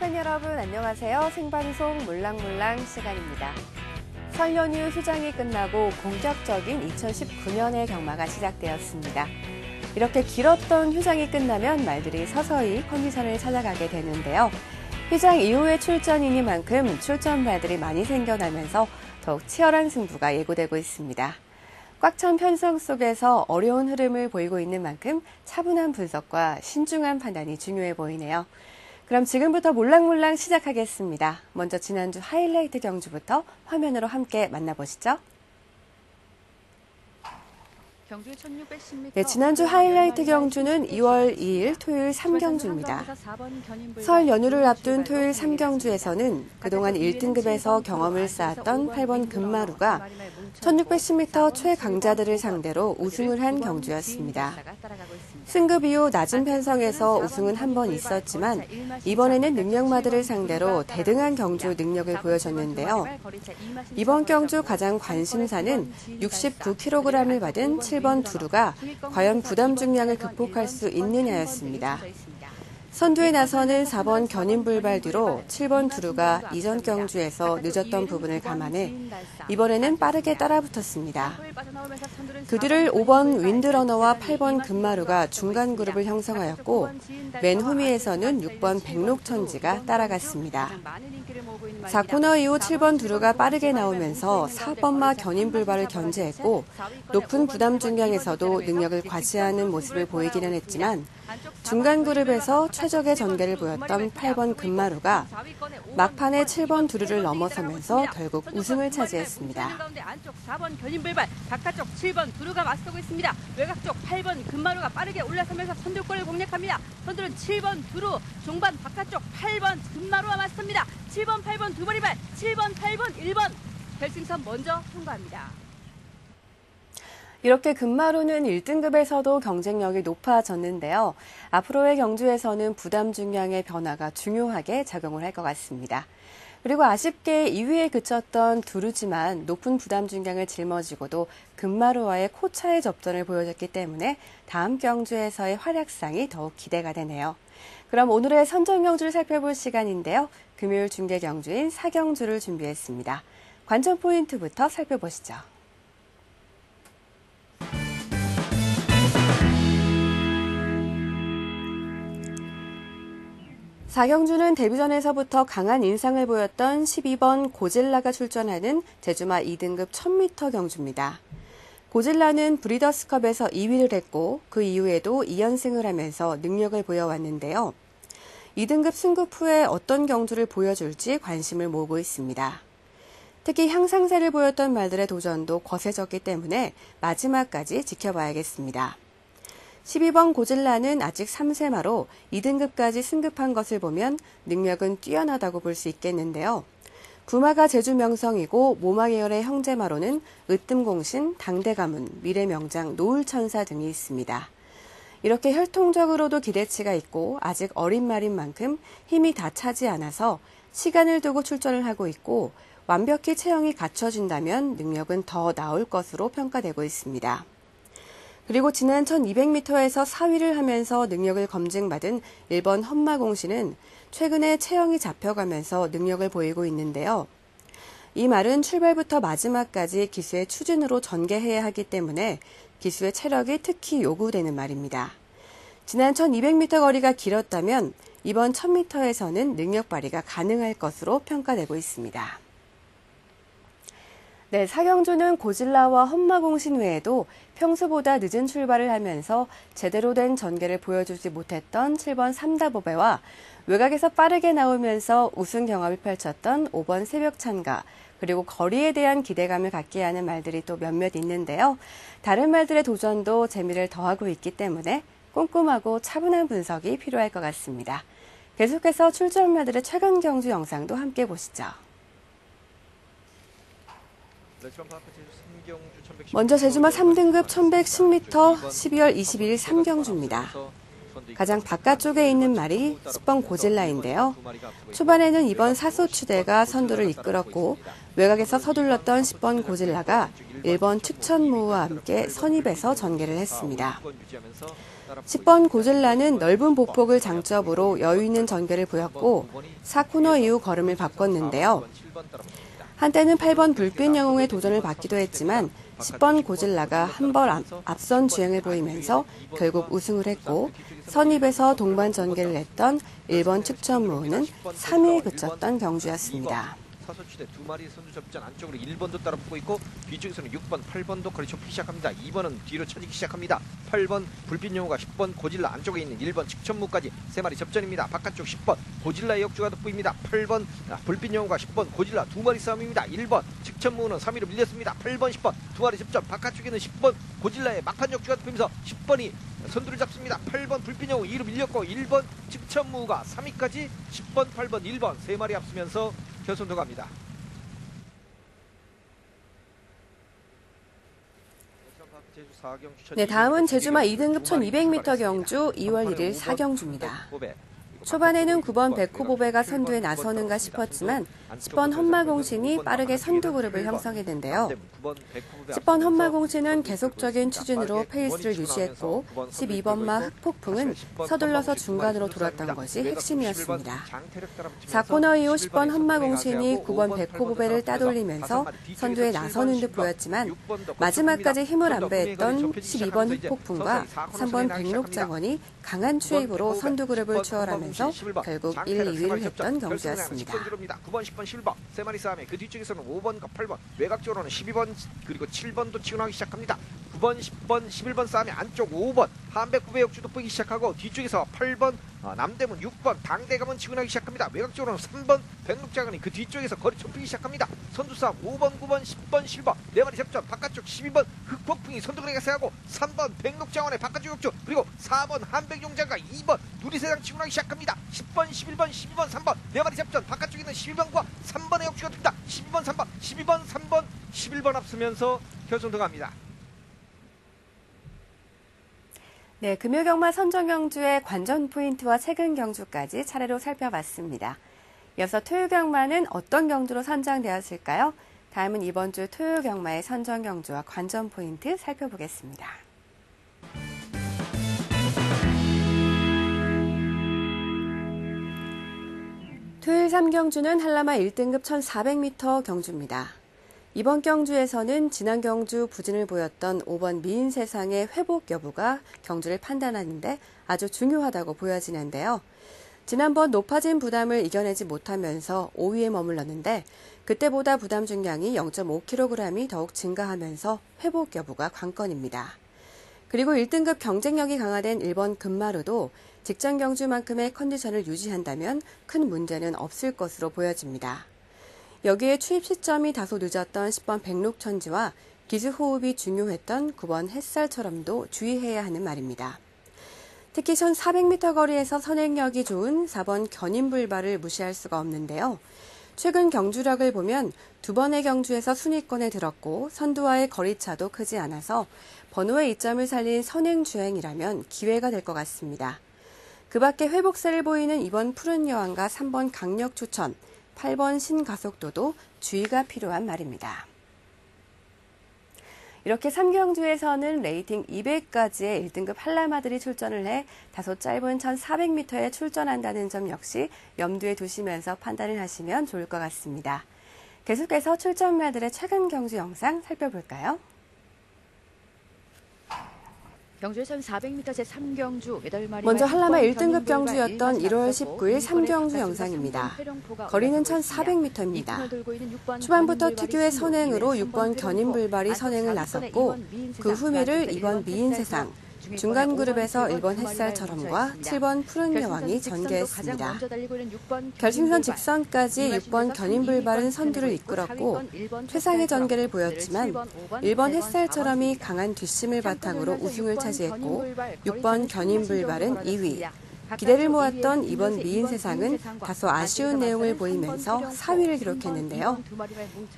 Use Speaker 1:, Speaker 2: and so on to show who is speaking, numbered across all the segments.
Speaker 1: 경마팬 여러분 안녕하세요. 생방송 몰랑몰랑 시간입니다. 설 연휴 휴장이 끝나고 본격적인 2019년의 경마가 시작되었습니다. 이렇게 길었던 휴장이 끝나면 말들이 서서히 컨디션을 찾아가게 되는데요. 휴장 이후의 출전이니만큼 출전발들이 많이 생겨나면서 더욱 치열한 승부가 예고되고 있습니다. 꽉 찬 편성 속에서 어려운 흐름을 보이고 있는 만큼 차분한 분석과 신중한 판단이 중요해 보이네요. 그럼 지금부터 몰랑몰랑 시작하겠습니다. 먼저 지난주 하이라이트 경주부터 화면으로 함께 만나보시죠. 네, 지난주 하이라이트 경주는 2월 2일 토요일 3경주입니다. 설 연휴를 앞둔 토요일 3경주에서는 그동안 1등급에서 경험을 쌓았던 8번 금마루가 1610m 최강자들을 상대로 우승을 한 경주였습니다. 승급 이후 낮은 편성에서 우승은 한 번 있었지만 이번에는 능력마들을 상대로 대등한 경주 능력을 보여줬는데요. 이번 경주 가장 관심사는 69kg을 받은 7번 두루가 과연 부담 중량을 극복할 수 있느냐였습니다. 선두에 나서는 4번 견인불발 뒤로 7번 두루가 이전 경주에서 늦었던 부분을 감안해 이번에는 빠르게 따라붙었습니다. 그들을 5번 윈드러너와 8번 금마루가 중간 그룹을 형성하였고 맨 후미에서는 6번 백록천지가 따라갔습니다. 4코너 이후 7번 두루가 빠르게 나오면서 4번마 견인불발을 견제했고 높은 부담 중량에서도 능력을 과시하는 모습을 보이기는 했지만 중간 그룹에서 최적의 전개를 보였던 8번 금마루가 막판에 7번 두루를 넘어서면서 결국 우승을 차지했습니다.
Speaker 2: 안쪽 4번 견인불발, 바깥쪽 7번 두루가 맞서고 있습니다. 외곽 쪽 8번 금마루가 빠르게 올라서면서 선두권을 공략합니다. 선두는 7번 두루, 중반 바깥쪽 8번 금마루와 맞섭니다. 7번, 8번 두 번이 발, 7번, 8번, 1번 결승선 먼저 통과합니다.
Speaker 1: 이렇게 금마루는 1등급에서도 경쟁력이 높아졌는데요. 앞으로의 경주에서는 부담 중량의 변화가 중요하게 작용을 할 것 같습니다. 그리고 아쉽게 2위에 그쳤던 두루지만 높은 부담 중량을 짊어지고도 금마루와의 코차의 접전을 보여줬기 때문에 다음 경주에서의 활약상이 더욱 기대가 되네요. 그럼 오늘의 선정 경주를 살펴볼 시간인데요. 금요일 중계 경주인 사경주를 준비했습니다. 관전 포인트부터 살펴보시죠. 사경주는 데뷔전에서부터 강한 인상을 보였던 12번 고질라가 출전하는 제주마 2등급 1000m 경주입니다. 고질라는 브리더스컵에서 2위를 했고 그 이후에도 2연승을 하면서 능력을 보여왔는데요. 2등급 승급 후에 어떤 경주를 보여줄지 관심을 모으고 있습니다. 특히 향상세를 보였던 말들의 도전도 거세졌기 때문에 마지막까지 지켜봐야겠습니다. 12번 고질라는 아직 3세마로 2등급까지 승급한 것을 보면 능력은 뛰어나다고 볼 수 있겠는데요. 부마가 제주 명성이고 모마 계열의 형제마로는 으뜸공신, 당대가문, 미래명장, 노을천사 등이 있습니다. 이렇게 혈통적으로도 기대치가 있고 아직 어린 말인 만큼 힘이 다 차지 않아서 시간을 두고 출전을 하고 있고 완벽히 체형이 갖춰진다면 능력은 더 나올 것으로 평가되고 있습니다. 그리고 지난 1200m에서 4위를 하면서 능력을 검증받은 1번 험마공시는 최근에 체형이 잡혀가면서 능력을 보이고 있는데요. 이 말은 출발부터 마지막까지 기수의 추진으로 전개해야 하기 때문에 기수의 체력이 특히 요구되는 말입니다. 지난 1200m 거리가 길었다면 이번 1000m에서는 능력 발휘가 가능할 것으로 평가되고 있습니다. 네, 사경주는 고질라와 험마공신 외에도 평소보다 늦은 출발을 하면서 제대로 된 전개를 보여주지 못했던 7번 삼다보배와 외곽에서 빠르게 나오면서 우승 경험을 펼쳤던 5번 새벽찬가 그리고 거리에 대한 기대감을 갖게 하는 말들이 또 몇몇 있는데요. 다른 말들의 도전도 재미를 더하고 있기 때문에 꼼꼼하고 차분한 분석이 필요할 것 같습니다. 계속해서 출전마들의 최근 경주 영상도 함께 보시죠. 먼저 제주마 3등급 1110m 12월 22일 3경주입니다. 가장 바깥쪽에 있는 말이 10번 고질라인데요. 초반에는 이번 사소 추대가 선두를 이끌었고 외곽에서 서둘렀던 10번 고질라가 1번 측천무와 함께 선입에서 전개를 했습니다. 10번 고질라는 넓은 보폭을 장점으로 여유 있는 전개를 보였고 4코너 이후 걸음을 바꿨는데요. 한때는 8번 불빛 영웅의 도전을 받기도 했지만 10번 고질라가 한번 앞선 주행을 보이면서 결국 우승을 했고 선입에서 동반 전개를 했던 1번 측천무는 3위에 그쳤던 경주였습니다.
Speaker 3: 사소추대 두 마리 선두 접전 안쪽으로 1번도 따라 붙고 있고 뒤쪽에서는 6번, 8번도 거리 좁히기 시작합니다. 2번은 뒤로 쳐지기 시작합니다. 8번 불빛 영호가 10번 고질라 안쪽에 있는 1번 직천무까지 세 마리 접전입니다. 바깥쪽 10번 고질라의 역주가 돋보입니다. 8번 아, 불빛 영호가 10번 고질라 두 마리 싸움입니다. 1번 직천무는 3위로 밀렸습니다. 8번, 10번 두 마리 접전 바깥쪽에는 10번 고질라의 막판 역주가 돋보이면서 10번이 선두를 잡습니다. 8번 불빛 영호 2위로 밀렸고 1번 직천무가 3위까지 10번, 8번, 1번 세 마리 앞서면서 결선도 갑니다.
Speaker 1: 네, 다음은 제주마 2등급 1200m 경주 2월 1일 4경주입니다. 초반에는 9번 백호보배가 선두에 나서는가 싶었지만 10번 험마공신이 빠르게 선두 그룹을 형성했는데요. 10번 험마공신은 계속적인 추진으로 페이스를 유지했고 12번마 흑폭풍은 서둘러서 중간으로 돌았던 것이 핵심이었습니다. 4코너 이후 10번 험마공신이 9번 백호보배를 따돌리면서 선두에 나서는 듯 보였지만 마지막까지 힘을 안배했던 12번 흑폭풍과 3번 백록장원이 강한 추입으로 선두 그룹을 추월하면서 결국 1, 2위를 했던 경주였습니다.
Speaker 3: 9번, 10번 실버 세 마리 싸움에 그 뒤쪽에서는 5번과 8번 외곽쪽으로는 12번 그리고 7번도 치고나기 시작합니다. 9번, 10번, 11번 싸움에 안쪽 5번 한백 구배 역주도 보기 시작하고 뒤쪽에서 8번 어, 남대문 6번 당대감은 치고나기 시작합니다. 외곽쪽으로는 3번 백록장은이 그 뒤쪽에서 거리 좁히기 시작합니다. 선두 싸움 5번, 9번, 10번 실버 네 마리 접전 바깥쪽 12번 흑폭풍이 선두그레가 세하고 3번 백록장원의 바깥쪽 역주 그리고 4번 한백용장과 2번 누리세상 치고나기 시작합니다. 10번, 11번, 12번, 3번 네 마리 접전 바깥쪽에 있는 12번과 3번의 역주가 듭니다. 12번, 3번, 12번, 3번, 11번 앞서면서 결승 들어갑니다.
Speaker 1: 네, 금요 경마 선정 경주의 관전 포인트와 최근 경주까지 차례로 살펴봤습니다. 이어서 토요 경마는 어떤 경주로 선정되었을까요? 다음은 이번 주 토요 경마의 선정 경주와 관전 포인트 살펴보겠습니다. 토요일 3경주는 한라마 1등급 1400m 경주입니다. 이번 경주에서는 지난 경주 부진을 보였던 5번 미인 세상의 회복 여부가 경주를 판단하는데 아주 중요하다고 보여지는데요. 지난번 높아진 부담을 이겨내지 못하면서 5위에 머물렀는데 그때보다 부담 중량이 0.5kg이 더욱 증가하면서 회복 여부가 관건입니다. 그리고 1등급 경쟁력이 강화된 1번 금마루도 직전 경주만큼의 컨디션을 유지한다면 큰 문제는 없을 것으로 보여집니다. 여기에 추입 시점이 다소 늦었던 10번 백록천지와 기수호흡이 중요했던 9번 햇살처럼도 주의해야 하는 말입니다. 특히 1400m 거리에서 선행력이 좋은 4번 견인불발을 무시할 수가 없는데요. 최근 경주력을 보면 두 번의 경주에서 순위권에 들었고 선두와의 거리차도 크지 않아서 번호의 이점을 살린 선행 주행이라면 기회가 될 것 같습니다. 그 밖에 회복세를 보이는 이번 푸른 여왕과 3번 강력 추천, 8번 신가속도도 주의가 필요한 말입니다. 이렇게 3경주에서는 레이팅 200까지의 1등급 한라마들이 출전을 해 다소 짧은 1400m에 출전한다는 점 역시 염두에 두시면서 판단을 하시면 좋을 것 같습니다. 계속해서 출전마들의 최근 경주 영상 살펴볼까요?
Speaker 2: 경주에선 400m 제 3경주 8마리
Speaker 1: 먼저 한라마 1등급 경주였던 1월 19일 3경주 영상입니다. 거리는 1,400m입니다. 초반부터 특유의 선행으로 6번 견인불발이 선행을 나섰고 그 후미를 2번 미인세상, 중간 그룹에서 1번 햇살처럼과 7번 푸른 여왕이 전개했습니다. 결승선 직선까지 6번 견인불발은 선두를 이끌었고 최상의 전개를 보였지만 1번 햇살처럼이 강한 뒷심을 바탕으로 우승을 차지했고 6번 견인불발은 2위, 기대를 모았던 이번 미인 세상은 다소 아쉬운 내용을 보이면서 4위를 기록했는데요.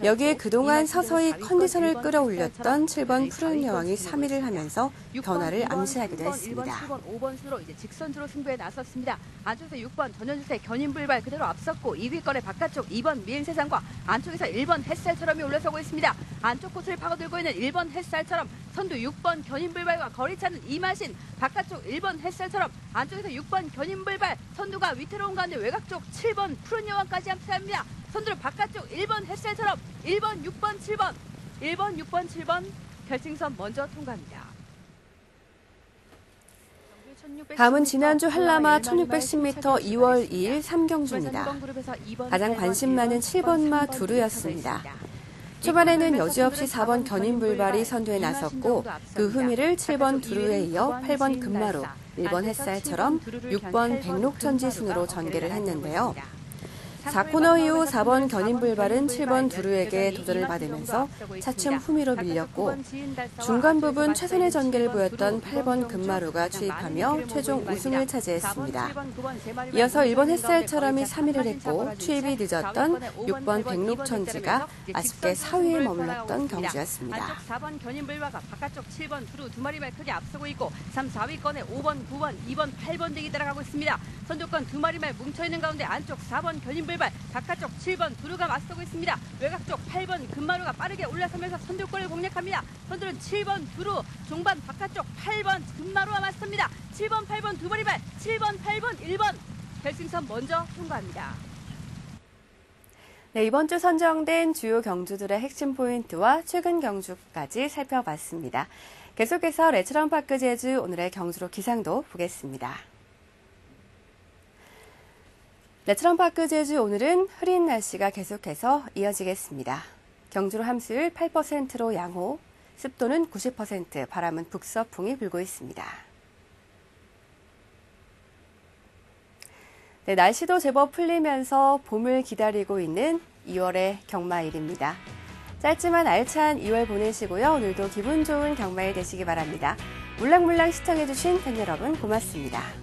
Speaker 1: 여기에 그동안 서서히 컨디션을 끌어올렸던 7번 푸른 여왕이 3위를 하면서 변화를 암시하기도 했습니다.
Speaker 2: 7번, 5번 순으로 이제 직선주로 승부에 나섰습니다. 안쪽에서 6번 전현주세 견인불발 그대로 앞섰고 2위권의 바깥쪽 2번 미인 세상과 안쪽에서 1번 햇살처럼이 올라서고 있습니다. 안쪽 코스를 파고들고 있는 1번 햇살처럼 선두 6번 견인불발과 거리 차는 이마신 바깥쪽 1번 햇살처럼 안쪽에서 6번 견인불발 선두가 위태로운 가운데 외곽 쪽 7번 푸른 여왕까지 함께합니다. 선두를 바깥쪽 1번 햇살처럼 1번, 6번, 7번 1번, 6번, 7번 결승선 먼저 통과합니다.
Speaker 1: 다음은 지난주 한라마 1610m 2월 2일 3경주입니다. 가장 관심 많은 7번마 두루였습니다. 초반에는 여지없이 4번 견인불발이 선두에 나섰고 그 후미를 7번 두루에 이어 8번 금마루, 1번 햇살처럼 6번 백록천지 순으로 전개를 했는데요. 4코너 이후 4번 견인불발은 7번 두루에게 도전을 받으면서 차츰 후미로 밀렸고 중간 부분 최선의 전개를 보였던 8번 금마루가 추입하며 최종 우승을 차지했습니다. 이어서 1번 햇살처럼이 3위를 했고 추입이 늦었던 6번 백록천지가 아쉽게 4위에 머물렀던 경주였습니다.
Speaker 2: 안쪽 4번 견인불바가 바깥쪽 7번 두루 두 마리만 크게 앞서고 있고 3, 4위권에 5번, 9번, 2번, 8번 등이 따라가고 있습니다. 선두권 두 마리만 뭉쳐있는 가운데 안쪽 4번 견인불발 바깥쪽 7번 두루가 맞서고 있습니다. 외곽 쪽 8번 금마루가 빠르게 올라서면서 선두권을 공략합니다. 선두는 7번 두루 종반 바깥쪽 8번 금마루와 맞섭니다. 7번, 8번 두 마리발 7번, 8번, 1번 결승선 먼저 통과합니다.
Speaker 1: 네, 이번 주 선정된 주요 경주들의 핵심 포인트와 최근 경주까지 살펴봤습니다. 계속해서 레츠런 파크 제주 오늘의 경주로 기상도 보겠습니다. 레츠런 파크 제주 오늘은 흐린 날씨가 계속해서 이어지겠습니다. 경주로 함수율 8%로 양호, 습도는 90%, 바람은 북서풍이 불고 있습니다. 네, 날씨도 제법 풀리면서 봄을 기다리고 있는 2월의 경마일입니다. 짧지만 알찬 2월 보내시고요. 오늘도 기분 좋은 경마일 되시기 바랍니다. 물랑물랑 시청해주신 팬 여러분 고맙습니다.